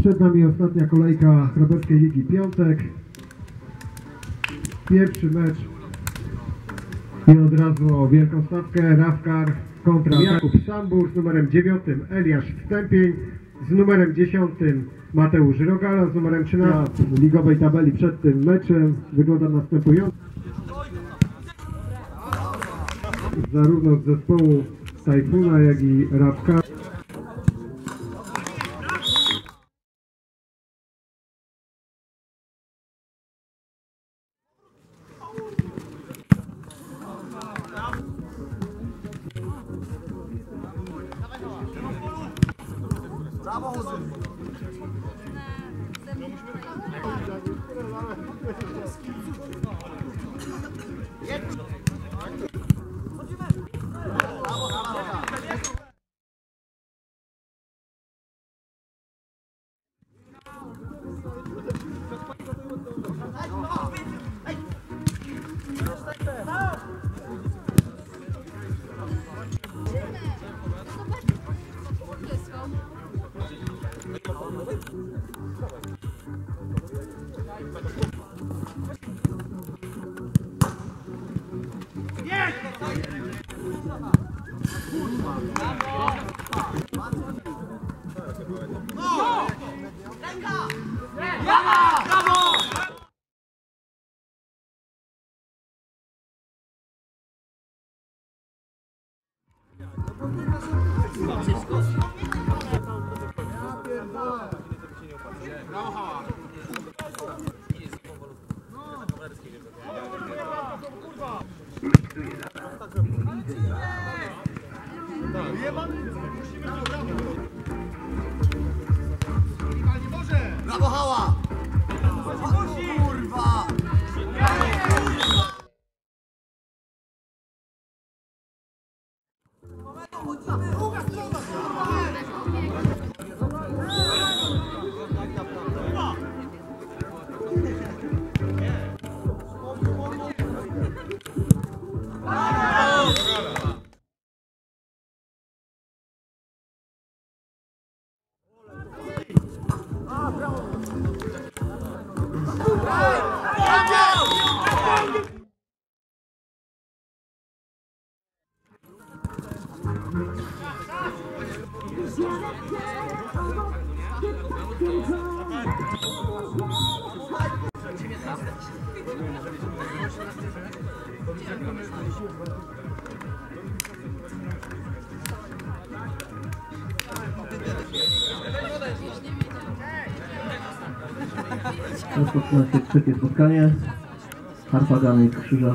Przed nami ostatnia kolejka Hraberskiej Ligi Piątek. Pierwszy mecz i od razu o wielką stawkę Rawkar kontra Jakub Sambur z numerem 9 Eliasz Wstępień, z numerem 10 Mateusz Rogala, z numerem 13 w ligowej tabeli przed tym meczem wygląda następująco. Zarówno z zespołu Tajfuna, jak i Rawkar. Brawo Francisco. Hała! Rozpoczyna się trzecie spotkanie. Harpagany krzyża...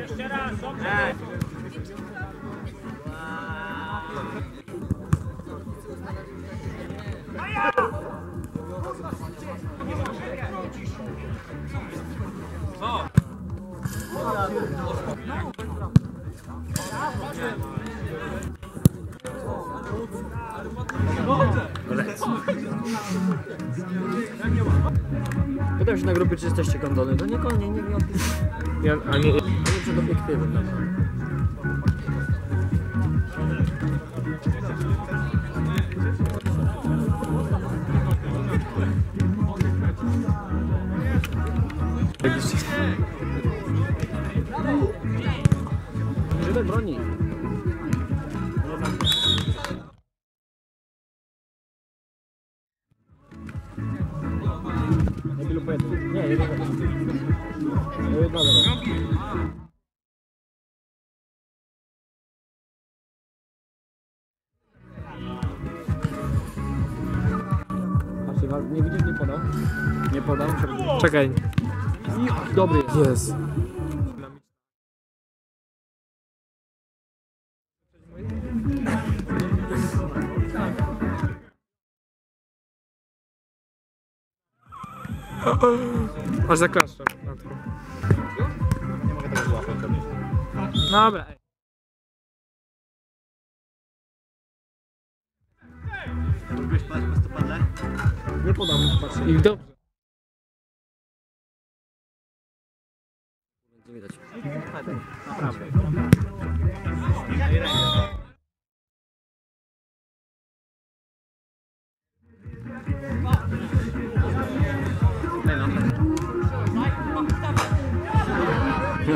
Jeszcze raz, dobrze. Pytam się na grupie, czy jesteście kondony. To nie konie, nie wiem. Ja, a nie, nie przed obiektywem. No. Żeby broni. Nie, widzisz, nie podał. Nie podał. czekaj. Dobry jest. Jest. Aż zaklaszczę. Nie mogę tego złapać. Dobra. Nie patrzcie. I dobrze. Nie widać. Nie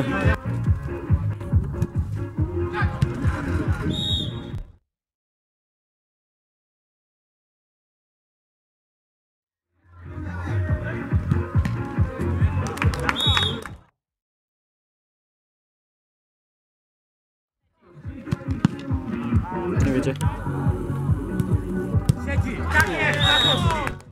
wiecie. Siedzi, tak jest,